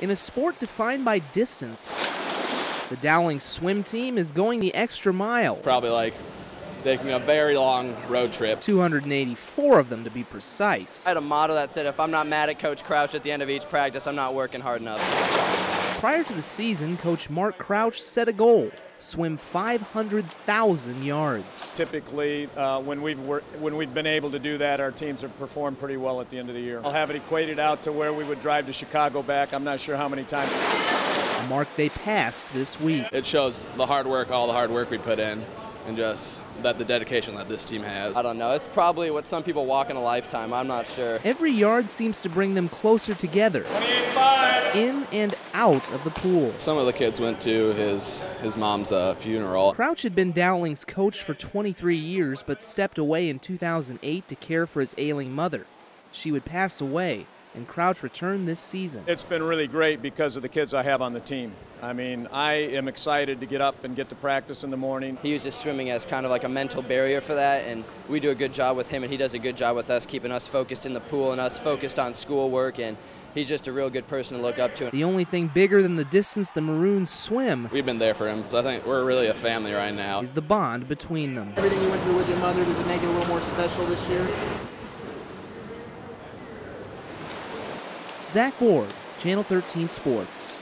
In a sport defined by distance, the Dowling swim team is going the extra mile. Probably like taking a very long road trip. 284 of them to be precise. I had a motto that said, if I'm not mad at Coach Crouch at the end of each practice, I'm not working hard enough. Prior to the season, Coach Mark Crouch set a goal swim 500,000 yards. Typically, uh, when we've when we've been able to do that, our teams have performed pretty well at the end of the year. I'll have it equated out to where we would drive to Chicago back. I'm not sure how many times. A mark they passed this week. It shows the hard work, all the hard work we put in, and just that the dedication that this team has. I don't know. It's probably what some people walk in a lifetime. I'm not sure. Every yard seems to bring them closer together. In and out of the pool. Some of the kids went to his his mom's uh, funeral. Crouch had been Dowling's coach for 23 years, but stepped away in 2008 to care for his ailing mother. She would pass away and Crouch returned this season. It's been really great because of the kids I have on the team. I mean, I am excited to get up and get to practice in the morning. He uses swimming as kind of like a mental barrier for that, and we do a good job with him, and he does a good job with us, keeping us focused in the pool and us focused on schoolwork, and he's just a real good person to look up to. The only thing bigger than the distance the Maroons swim. We've been there for him, so I think we're really a family right now. Is the bond between them. Everything you went through with your mother, does it make it a little more special this year? Zach Ward, Channel 13 Sports.